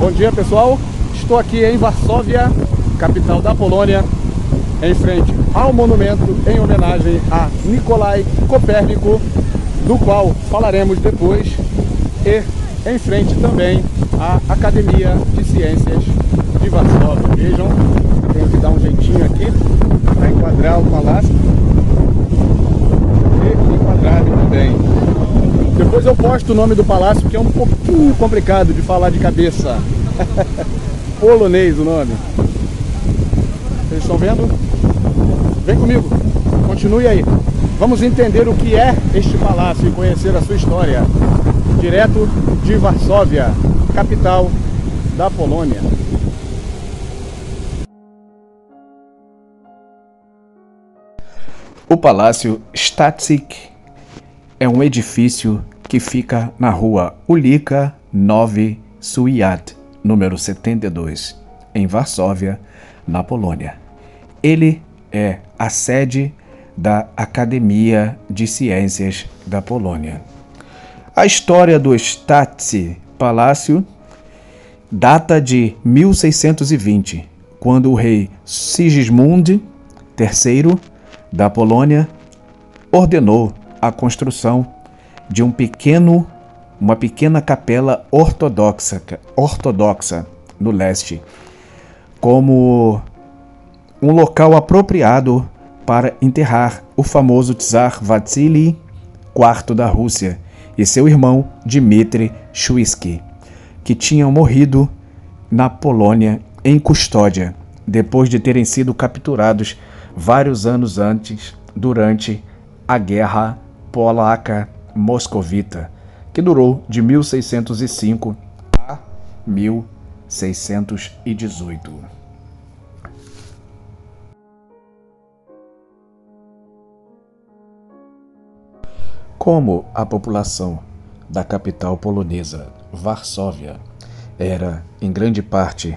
Bom dia pessoal, estou aqui em Varsóvia, capital da Polônia, em frente ao monumento em homenagem a Nikolai Copérnico, do qual falaremos depois, e em frente também à Academia de Ciências de Varsóvia. Vejam, tenho que dar um jeitinho aqui para enquadrar o palácio e enquadrar também. Depois eu posto o nome do palácio, que é um pouquinho complicado de falar de cabeça. Polonês o nome. Vocês estão vendo? Vem comigo, continue aí. Vamos entender o que é este palácio e conhecer a sua história. Direto de Varsóvia, capital da Polônia. O Palácio Stacik é um edifício que fica na rua Ulika 9 Suiat, número 72, em Varsóvia, na Polônia. Ele é a sede da Academia de Ciências da Polônia. A história do Stacey Palácio data de 1620, quando o rei Sigismund III da Polônia ordenou a construção de um pequeno, uma pequena capela ortodoxa, ortodoxa no leste, como um local apropriado para enterrar o famoso czar Vasily IV da Rússia e seu irmão Dmitry Shuisky, que tinham morrido na Polônia em custódia, depois de terem sido capturados vários anos antes, durante a Guerra Polaca Moscovita, que durou de 1605 a 1618. Como a população da capital polonesa, Varsóvia, era em grande parte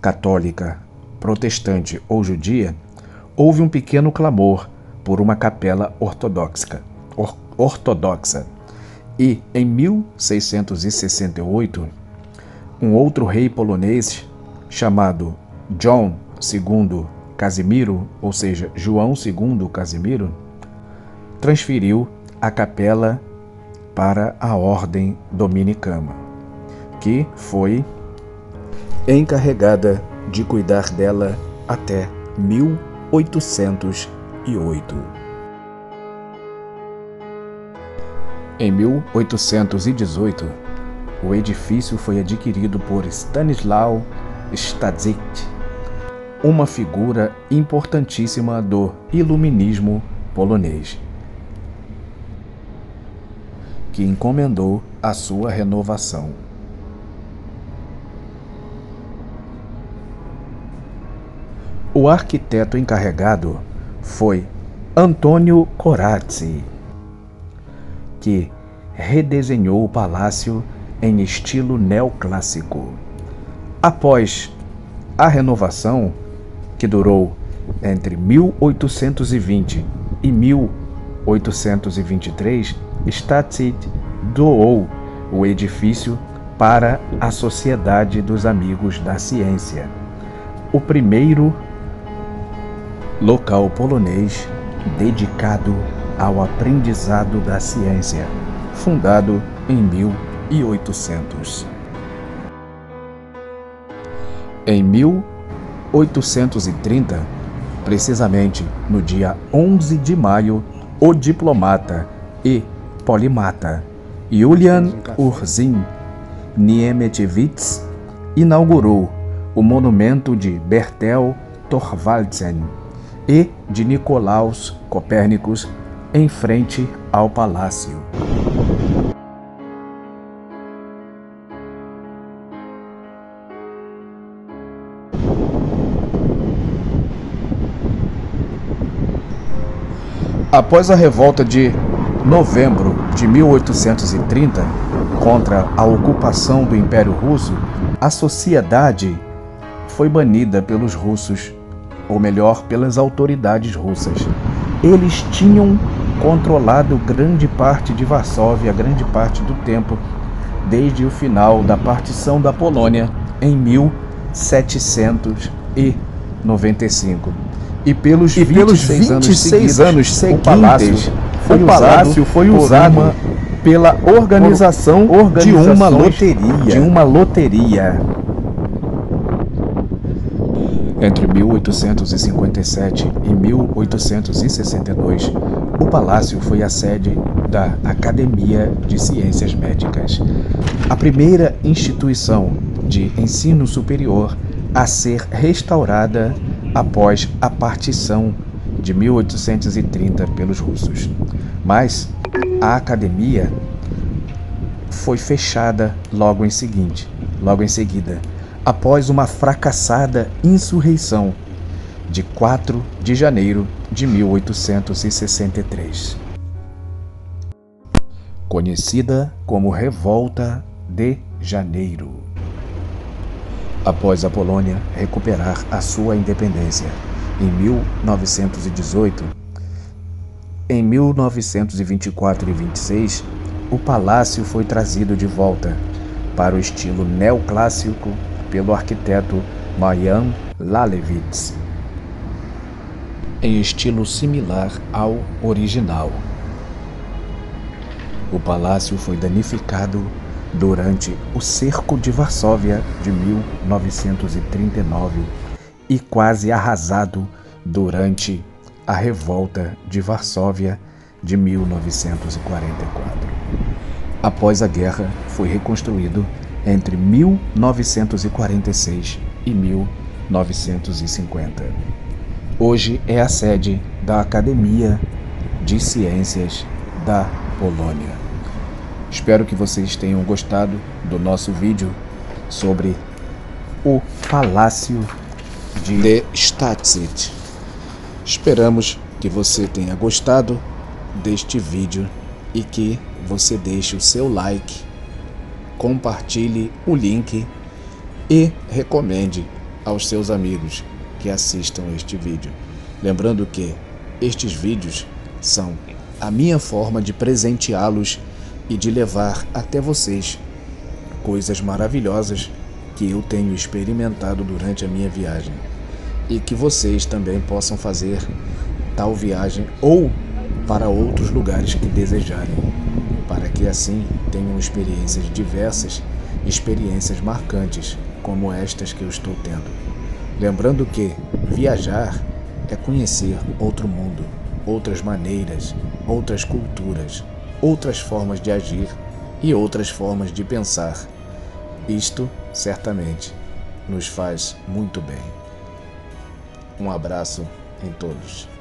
católica, protestante ou judia, houve um pequeno clamor por uma capela ortodoxa. Or, ortodoxa. E em 1668, um outro rei polonês chamado John II Casimiro, ou seja, João II Casimiro, transferiu a capela para a ordem dominicana, que foi encarregada de cuidar dela até 1808. Em 1818, o edifício foi adquirido por Stanisław Stadzik, uma figura importantíssima do iluminismo polonês que encomendou a sua renovação. O arquiteto encarregado foi Antônio Corazzi, que redesenhou o palácio em estilo neoclássico. Após a renovação, que durou entre 1820 e 1823, Statsit doou o edifício para a Sociedade dos Amigos da Ciência, o primeiro local polonês dedicado ao aprendizado da ciência, fundado em 1800. Em 1830, precisamente no dia 11 de maio, o diplomata e polimata Julian Urzin Niemetjewicz inaugurou o monumento de Bertel Thorvaldsen e de Nicolaus Copérnicos em frente ao palácio. Após a revolta de novembro de 1830, contra a ocupação do Império Russo, a sociedade foi banida pelos russos, ou melhor, pelas autoridades russas. Eles tinham controlado grande parte de Varsóvia, grande parte do tempo, desde o final da partição da Polônia em 1795. E pelos E 26, pelos 26 anos seguintes, anos seguintes, o palácio foi o palácio usado, foi usado uma- pela organização, de uma loteria. De uma loteria. Entre 1857 e 1862, o palácio foi a sede da Academia de Ciências Médicas, a primeira instituição de ensino superior a ser restaurada após a partição de 1830 pelos russos. Mas a academia foi fechada logo em seguinte, logo em seguida, após uma fracassada insurreição de 4 de janeiro de 1863. Conhecida como Revolta de Janeiro. Após a Polônia recuperar a sua independência em 1918, em 1924 e 26, o palácio foi trazido de volta para o estilo neoclássico pelo arquiteto Marian Lalevitz, em estilo similar ao original. O palácio foi danificado durante o Cerco de Varsóvia de 1939 e quase arrasado durante a Revolta de Varsóvia de 1944. Após a guerra, foi reconstruído entre 1946 e 1950. Hoje é a sede da Academia de Ciências da Polônia. Espero que vocês tenham gostado do nosso vídeo sobre o Palácio de Statzit. Esperamos que você tenha gostado deste vídeo e que você deixe o seu like, compartilhe o link e recomende aos seus amigos que assistam este vídeo. Lembrando que estes vídeos são a minha forma de presenteá-los e de levar até vocês coisas maravilhosas que eu tenho experimentado durante a minha viagem e que vocês também possam fazer tal viagem ou para outros lugares que desejarem, para que assim tenham experiências diversas, experiências marcantes como estas que eu estou tendo. Lembrando que viajar é conhecer outro mundo, outras maneiras, outras culturas, outras formas de agir e outras formas de pensar. Isto certamente nos faz muito bem. Um abraço em todos.